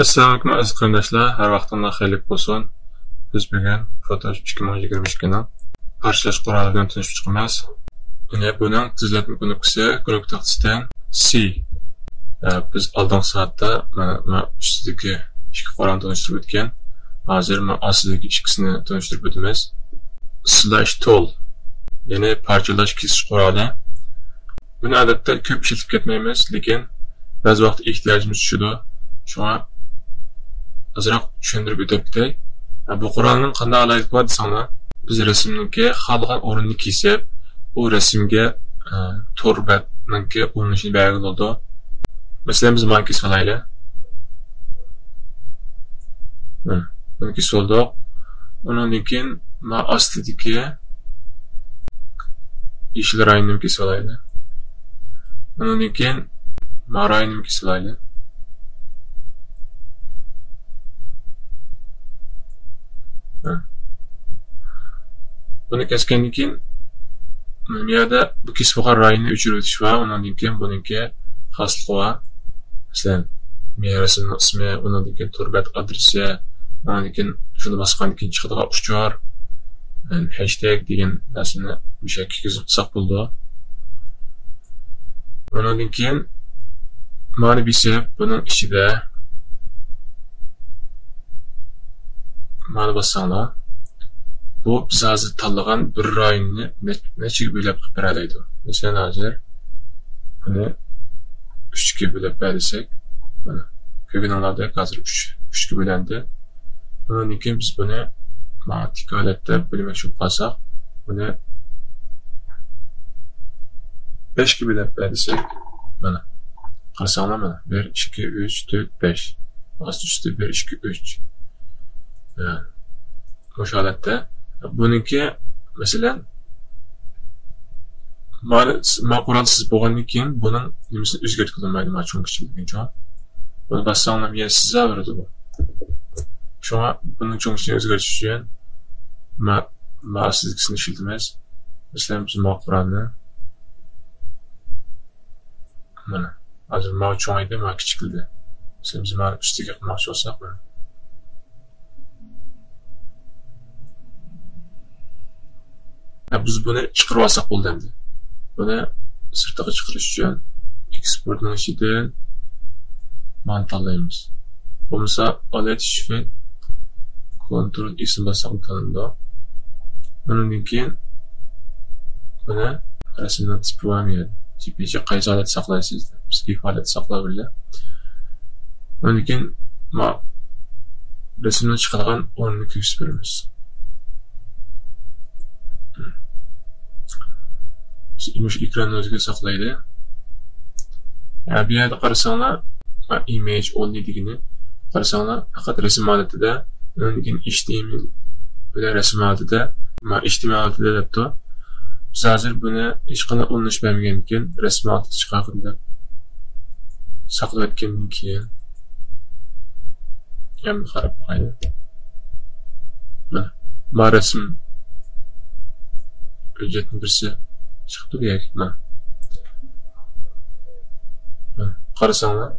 Assalomu alaykum aziz qarindoshlar, har vaqtimdan xayrli bo'lsin. Biz bugun Photoshop 2022 parchlash quroli bilan tanishib chiqamiz. Mana buning tizlatma knappasi knapp taxtasidan C. Biz oldingi soatda mana ustidagi ikki qurolni tanishtirib o'tgan. Hozir mana ostidagi ikkisini tanishtirib o'tamiz. Slash tool, ya'ni parchalash kesish quroli. Buni odatda ko'p ishlatib ketmaymiz, lekin ba'zi vaqt ehtiyojimiz tushadi. Shunga ozroq tushuntirib o'tibdik bu qur'onning qanday aloqasi desanglar biz rasmniki xohlagan o'rinni kesib u rasmga to'rbatniki urinishini belgilab bo'ldi masalan biz mana kesib olaylik buni kesib oldik undan keyin man ostidagi yeşil rayonunu kesip alaydı. Onun için ma rayonunu kesip alaydı. Buni kesgandan keyin bu yerda bu kesib bo'lgan rayni o'chirib o'tish va undan keyin buniki xoslig'i va masalan rasmni ismi undan keyin turbat adresi undan keyin shuni bosgandan keyin chiqadigan uchur hashtag degan narsani o'sha kiygizib qilsak bo'ldi. Undan keyin ichida bassanglar bu hozir tanlagan bir rayonni nechaga bo'lib qilib beradi masalan hozir buni uchga bo'lib bersak mana ko'rganinglardek hozir uch uchga bo'landi undan keyin biz buni tik holatda bo'lmoqchi bo'lib qolsak buni beshga bo'lib bersak mana qarasanglar mana bir ikki uch to'rt besh osti usti bir ikki uch o'sha holatda buniki masalan maquralsiz bo'lgandan keyin buning nimasini o'zgartib qilmaydi mana buni bassanglar yana sizaveradi bu shunga buning cho'nkichini o'zgartirish uchun ma'sizlikisini ishlatamiz masalan biz maquralni mana hozir ma cho'ngaydi ma kichikildi masalan biz mana ustiga qilmoqchi bo'lsak mana biz buni chiqarib olsak bo'ldi buni sirtqa chiqarish uchun eksportning ichidan mana tanlaymiz. Bo'lmasa olet shifet kontrol ism bossak tanlandi undan keyin buni rasmdan tipi bo'lmaydi. Tipicha qaysi holat saqlaysiz bizga holat saqlab bildi undan keyin rasmdan chiqadigan o'rnini ko'rsatib beramiz. Yumush ekranni o'ziga saqlaydi. Bu yerda qarasanglar image only qarasanglar faqat rasm holatida undan keyin html bilan rasm holatida html holatida debdi biz hozir buni hech qanday urinish bermagandan rasm holatida chiqardim deb saqlayotgandan keyin. Ham qarab boqaylik mana ma rasm hujjatni birsi chiqib turyak mana qarasanglar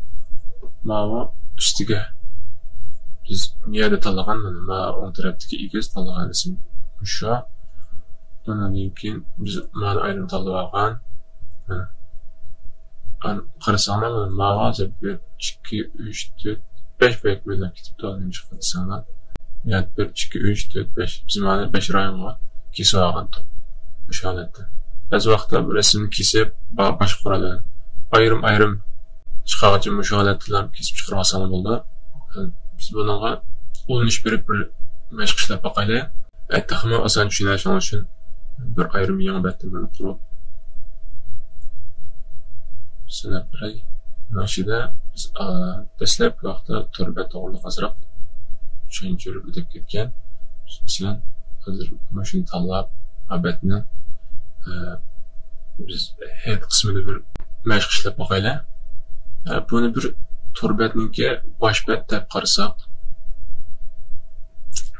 mana ustiga biz niyada tanlagan mana o'ng tarafdagi egiz tanlagan ism shu undan keyin biz mana ayrim tanlab olgan qarasanglar mana hozir bir ikki uch to'rt besh bo'lak bo'ylab ketibdi nimcha qarasanglar bir ikki uch to'rt besh biz mana besh rayonga kesib olgan o'sha holatda ba'zi vaqtlar rasmni kesib boshqa quradi ayrim ayrim chiqaruvchi o'sha kesib chiqarib olsam bo'ldi ehm, biz bunaqa urinish berib bir mashq ishlab boqaylik aytdimi oson tushunishing uchun bir ayrim yangi batni qurib sinab beray. Mana ichida biz dastlabki vaqtda to'rba to'g'riliq ozroq tushuntirib o'tib ketgan. Masalan hozir mana shuni tanlab albatni biz head qismini bir mashq ishlab boqaylik. Buni bir turbatniki bosh bet deb qarasak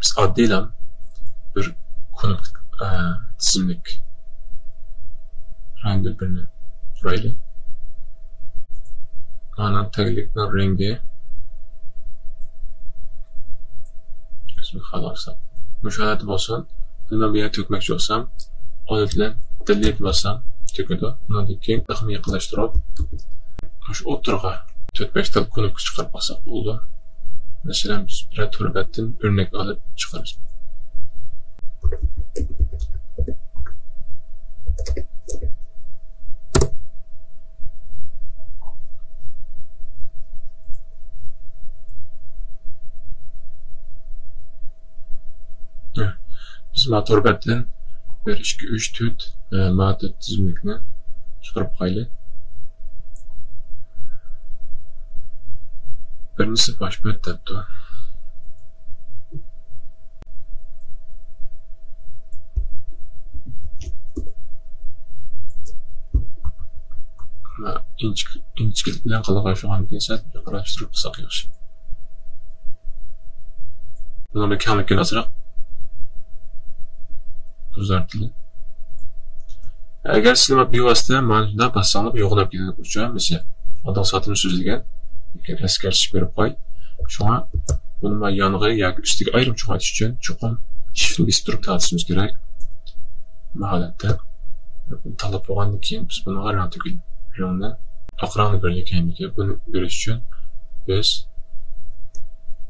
biz oddiylam bir kunib tizimlik rangda birini quraylik. Mana taglikni rangi o'zbek xalqsa bo'lsin. Nima bu yerga to'kmoqchi bo'lsam odat bilan Dəliyib məsələn, töküldü. Ondan keyin daxım yaxınlaşdırıb şu oturğa 4-5 dal kunub çıxarıb basaq oldu. Məsələn, biz bir törbətdən örnək alıb çıxarız. Biz motor bətdən bir ikki uch to'rt e, marta tizimlikni chiqarib qo'yli birinchisi pashport debdi inchikilik bilan qilig'ashgan kelsa qarashtirib qilsak yaxshi buni kamlik kelasiroq 19 harfli. Əgər sistemak bivasitə mənzumda basanıb yoxlab gedib üçün bizə adam satımı sözlügə əskərçi bir pay. Şuna bunun yanğı ya üstüge ayrım çoğaltış üçün çoxun şifrli istirib tartışmamız gerek. Mahalatda talab olgandan keyin biz buni rang tugil rangni oq rangni birlik ekanligi buni berish uchun biz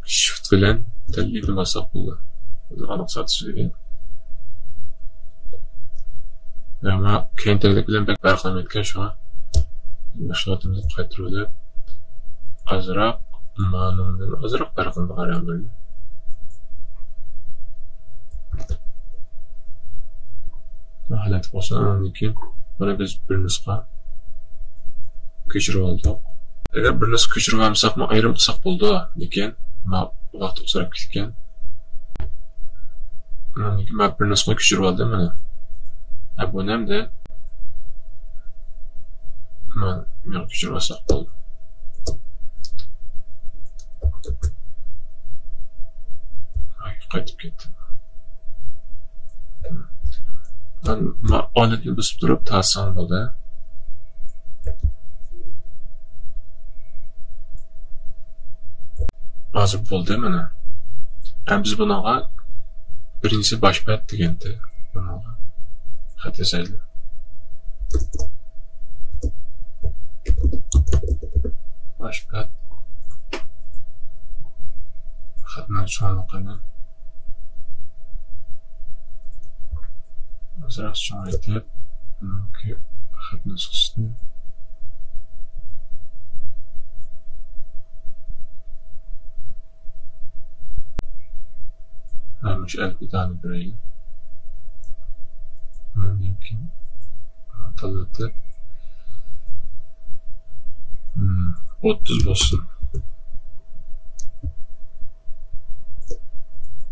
shift bilan tanlaydi masoq bo'ldi aniq sotish ama keyindagilar bilan bak farqlamayotgan shunga mashg'ulotimizni qaytaruvdi ozroq ma'lumdan ozroq farqini qarab bildi holat bo'lsa undan keyin buni biz bir nusxa ko'chirib oldik agar bir nusxa ko'chirib olmasakmi ayrim qilsak bo'ldi lekin vaqt uzrab ketgan bir nusxa ko'chirib oldim mana abonem de man men ko'chirmasak bo'ldi qaytib ketdi man odatni buzib turib ta'sir bo'ldi hozir bo'ldi mana biz bunaqa birinchisi boshbat deganda bunaqa Rettesel. وأشباه أخذنا شعر القناة أزرع شعر أوكي أخذنا سوستين. مش قلب بتاع البرايل. Hatırladı. Hmm, 30 olsun.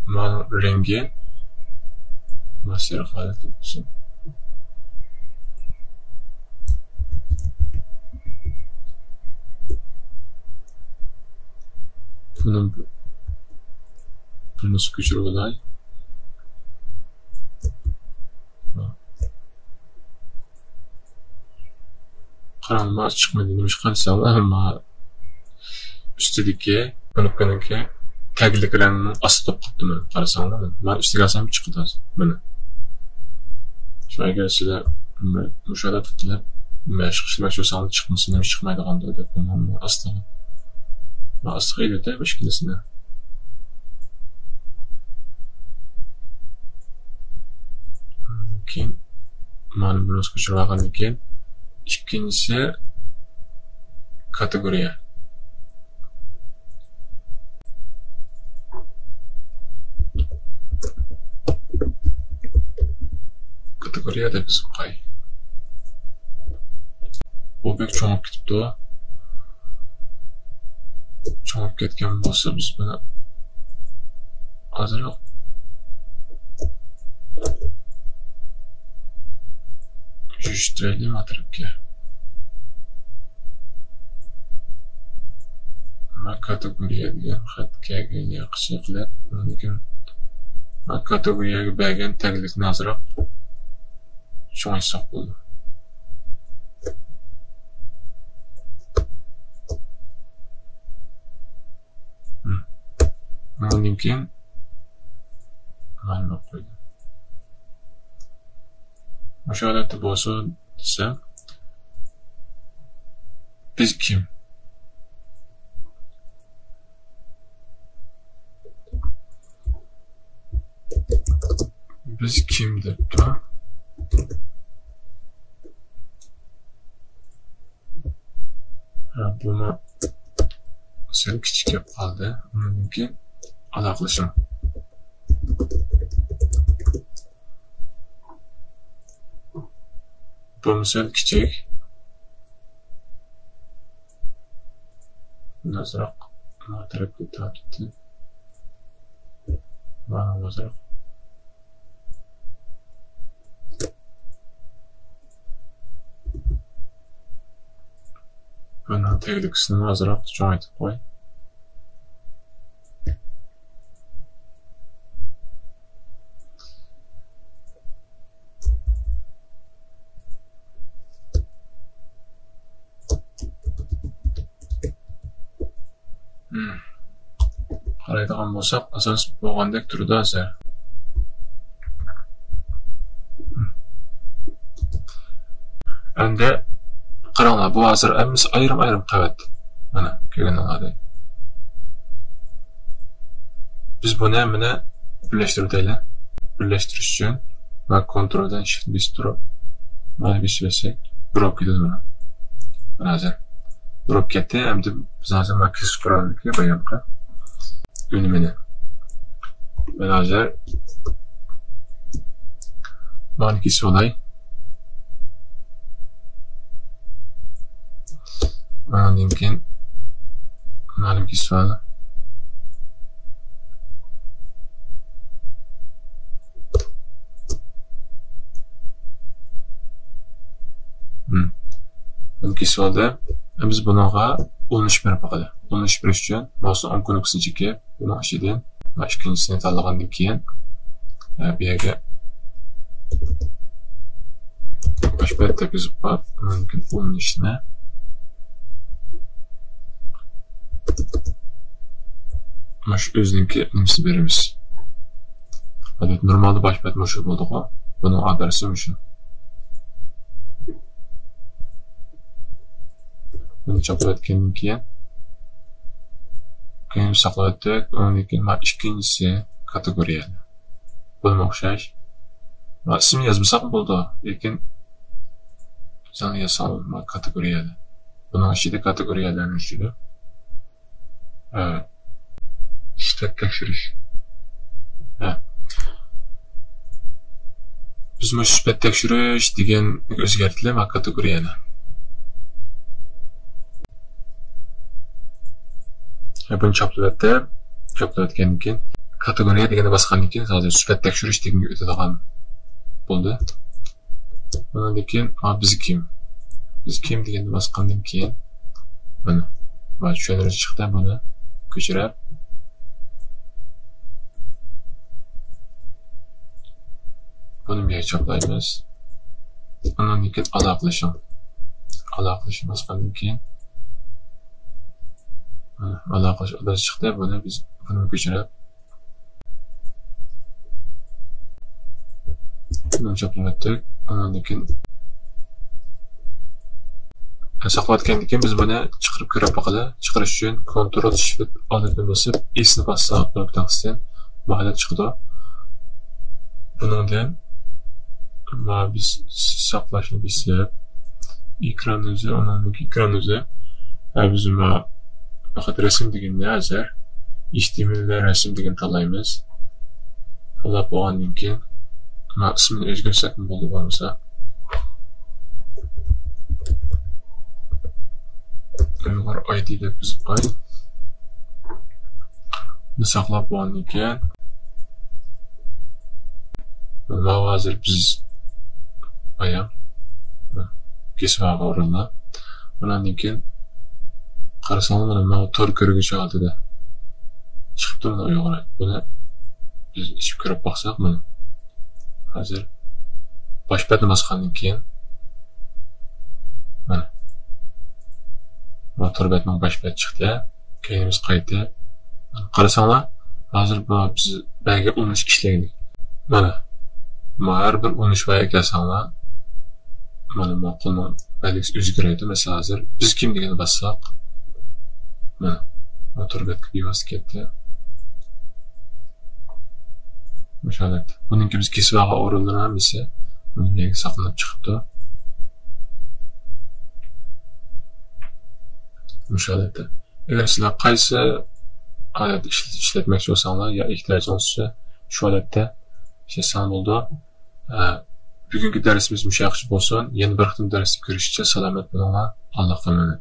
Mal rengi masaya halet olsun. Bunun bunu sıkıcı olay. Qaramma chiqmaydi nima chiqarsalar ammo ustidagi knopkaniki tagliklarini ostida qolibdi mana qarasanglar man ustiga olsam chiqdi mana shu agar sizlar mushohada qilib mashq qilmoqchi bo'lsangiz chiqmasa nima chiqmaydiganda deb man ostiga man ostiga ilyapti mushkulasini keyin mani biroz ko'chirib olgandan keyin İkincisi kategoriye. Kategoriye de biz koy. Bu bek çoğup gitipti o. Çoğup ketken bolsa biz buni azroq Uyushtiraylik atrofga. category had Kagan Shipley Rankin a category Bagan Taglit Nazra showing support. Hmm. undan keyin ma'lumot qo'ydi. O'sha holatda bo'lsa desa biz kim? Biz kim debdi ha buni sal kichik kelib qoldi uniki keyin qilishim bu misol kichik ozroq tarafga tortdi mana ozroq buni taglikisini ozroq cho'ngaytib qo'y qaraydigan bo'lsak asos bo'lgandek turdi asar endi qaranglar bu hozir hammasi ayrim ayrim qavat mana ko'rganinglardek biz buni hammani birlashtirib deylik birlashtirish uchun va kontroldan shift bosib turib mana bosib bersak drop ketadi mana mana hozir drop ketdi endi biz hozir makis qurolniki boyaqi önümüne. Menajer Manikisi olay. Mana linkin Manikisi olay. Hmm. Linkisi oldi. Biz bunaqa 13 berib boqadi. 13 berish uchun mouse'ni o'ng knopkasini chekib, buni ichidan va ikkinchisini tanlagandan keyin bu yerga boshqa tekizib qo'yib, mumkin 13 ni mana shu o'ziniki nimasi beramiz. Adet normalda boshqa shu bo'ldi-ku. Buni adresi shu. Buni choplayotgandan keyin keyin saqlayotdik undan keyin mana ikkinchisi kategoriyada bunga o'xshash va ismini yozmasam bo'ldi lekin bizani yozsam kategoriyada buni ichida kategoriyalarni ichida sifat tekshirish biz mana sifat tekshirish degan o'zgartirdi va kategoriyani buni choplayapti choplayotgandan keyin kategoriya degani bosgandan keyin hozir sifat tekshirish deganga o'tadigan bo'ldi undan keyin biz kim biz kim deganni bosgandan keyin mana mana tushunirish chiqdi buni ko'chirib unga choplaymiz undan keyin ado qilishim ado qilishimiz qildim keyin. Ado qilish odasi chiqdi buni biz buni ko'chirib. Bundan choplab o'tdik undan keyin saqlayotgandan keyin biz buni chiqirib ko'rib haqida chiqarish uchun kontrol shift odatni bosib esni bossak chiqadi bundan biz saqlashni bisib ekran o'zi undan ekran o'zi biz Fakat resim deganda azar HTML'da rasm degan tanlaymiz. Tanlab bo'lgandan keyin mana ismini o'zgartirsak bo'ldi bo'lmasa. Uyg'ur ID deb yozib qo'y. Buni saqlab bo'lgandan keyin mana hozir biz bayan kesib o'rinlab Bundan keyin qarasam mana mana tor ko'rgich oldida chiqib turdi oyog'ini buni biz ichib ko'rib boqsak mana. Hozir boshpat namoz qilgandan keyin mana. Mana to'rbatning boshpat chiqdi. Keyin biz qayta qarasanglar hozir biz bagi o'n uch mana. Har bir unishvoy egasanglar mana qo'lni belgisi o'zgaradi masalan hozir biz kim bossak mana motor bevosita ketdi o'sha holatda buniki biz o'rinlar hammasi bunga saqlanib chiqibdi holatda agar sizlar qaysi holat ishlatmoqchi bo'lsanglar yo ehtiyojingiz bo'lsa shu holatda ishlatsan bo'ldi bugungi darsimiz mushaqish bo'lsin. Yana bir qitim darsda ko'rishgacha salomat bo'linglar alloh qilmasin